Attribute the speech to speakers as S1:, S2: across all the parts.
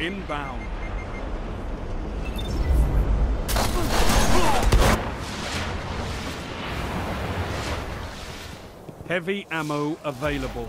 S1: inbound. Heavy ammo available.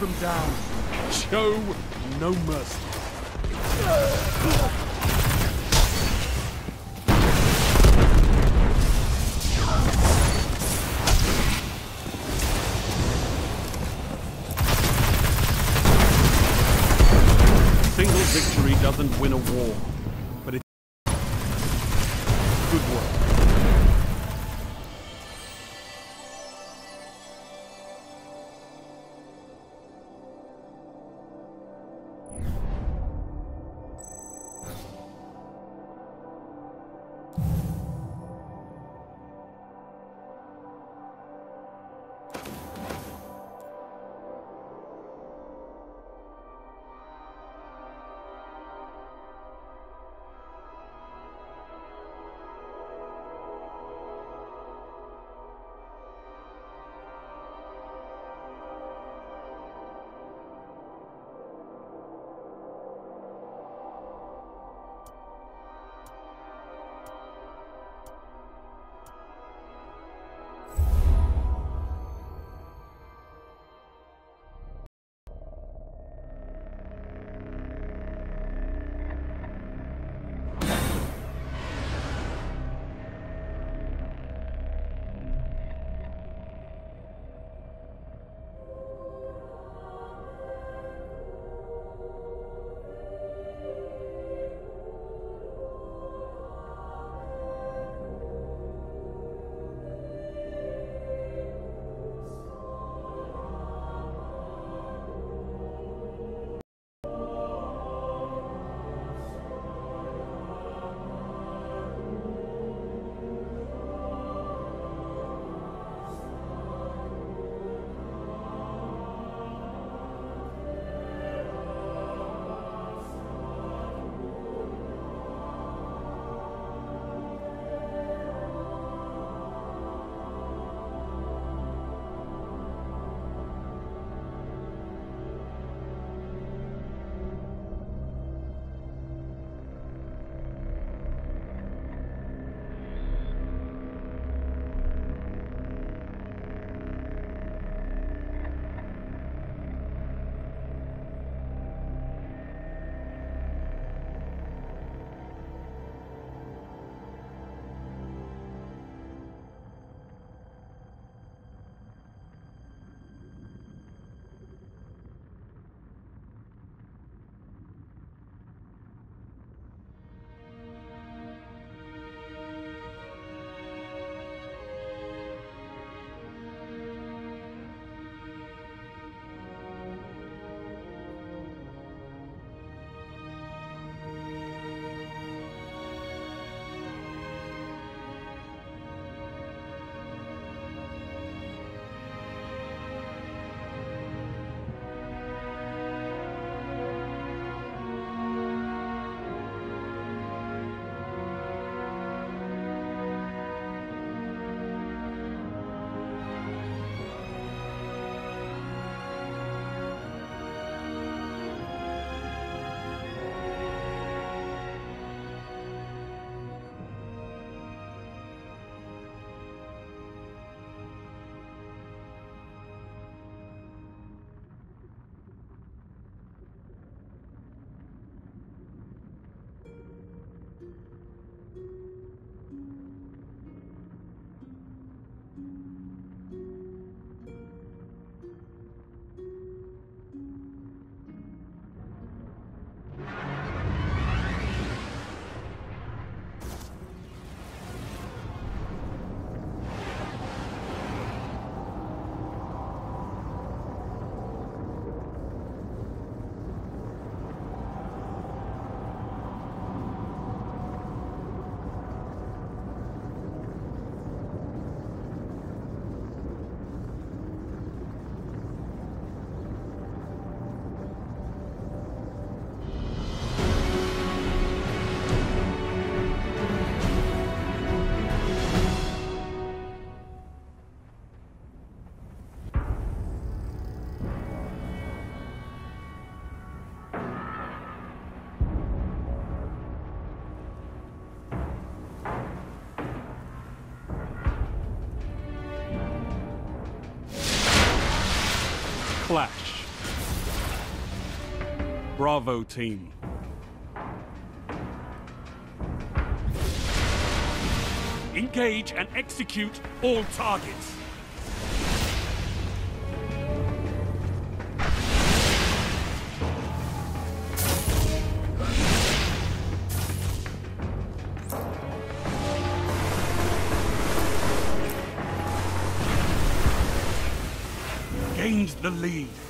S1: Them down. Show no mercy. Single victory doesn't win a war, Clash. Bravo team. Engage and execute all targets. Gained the lead.